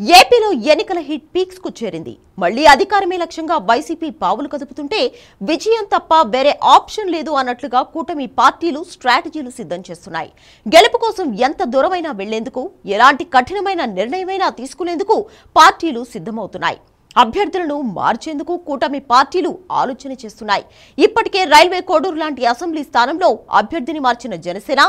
ఏపీలో ఎన్నికల హిట్ పీక్స్కు చేరింది. మళ్ళీ అధికారమే లక్ష్యంగా వైసీపీ పావులు కదుపుతుంటే విజయం తప్ప వేరే ఆప్షన్ లేదు అన్నట్లుగా కూటమి పార్టీలు స్ట్రాటజీలు సిద్ధం చేస్తున్నాయి. గెలుపు కోసం ఎంత దూరమైనా వెళ్ళేందుకు ఎలాంటి కఠినమైన నిర్ణయమైనా తీసుకునేందుకు పార్టీలు సిద్ధమవుతున్నాయి. అభ్యర్థులను మార్చేందుకు కూటమి పార్టీలు ఆలోచన చేస్తున్నాయి. ఇప్పటికే రైల్వే కోడూరు లాంటి అసెంబ్లీ స్థానంలో అభ్యర్థిని మార్చిన జనసేన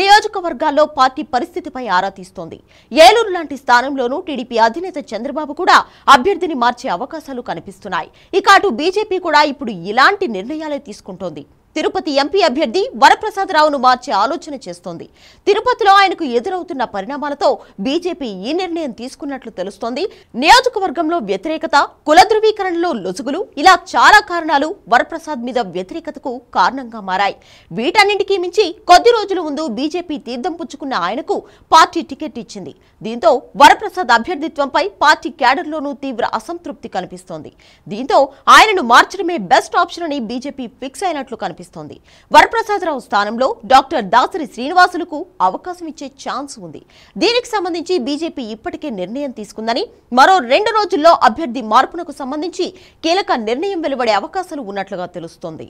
నియోజకవర్గాల్లో పార్టీ పరిస్థితిపై ఆరా తీస్తోంది. ఏలూరు లాంటి స్థానంలోనూ టీడీపీ అధినేత చంద్రబాబు కూడా అభ్యర్థిని మార్చే అవకాశాలు కనిపిస్తున్నాయి. ఇక అటు బీజేపీ కూడా ఇప్పుడు ఇలాంటి నిర్ణయాలే తీసుకుంటోంది. తిరుపతి ఎంపీ అభ్యర్థి వరప్రసాదరావును మార్చే ఆలోచన చేస్తోంది. తిరుపతిలో ఆయనకు ఎదురవుతున్న పరిణామాలతో బీజేపీ ఈ నిర్ణయం తీసుకున్నట్లు తెలుస్తోంది. నియోజకవర్గంలో వ్యతిరేకత కుల ధృవీకరణలో లొసుగులు ఇలా చాలా కారణాలు వరప్రసాద్ మీద వ్యతిరేకతకు కారణంగా మారాయి. వీటన్నింటికీ మించి కొద్ది రోజుల ముందు బీజేపీ తీర్థం పుచ్చుకున్న ఆయనకు పార్టీ టికెట్ ఇచ్చింది. దీంతో వరప్రసాద్ అభ్యర్థిత్వంపై పార్టీ క్యాడర్లోనూ తీవ్ర అసంతృప్తి కనిపిస్తోంది. దీంతో ఆయనను మార్చడమే బెస్ట్ ఆప్షన్ అని బీజేపీ ఫిక్స్ అయినట్లు కనిపిస్తుంది. వరప్రసాదరావు స్థానంలో డాక్టర్ దాసరి శ్రీనివాసులకు అవకాశం ఇచ్చే ఛాన్స్ ఉంది. దీనికి సంబంధించి బీజేపీ ఇప్పటికే నిర్ణయం తీసుకుందని మరో రెండు రోజుల్లో అభ్యర్థి మార్పునకు సంబంధించి కీలక నిర్ణయం వెలువడే అవకాశాలు ఉన్నట్లుగా తెలుస్తోంది.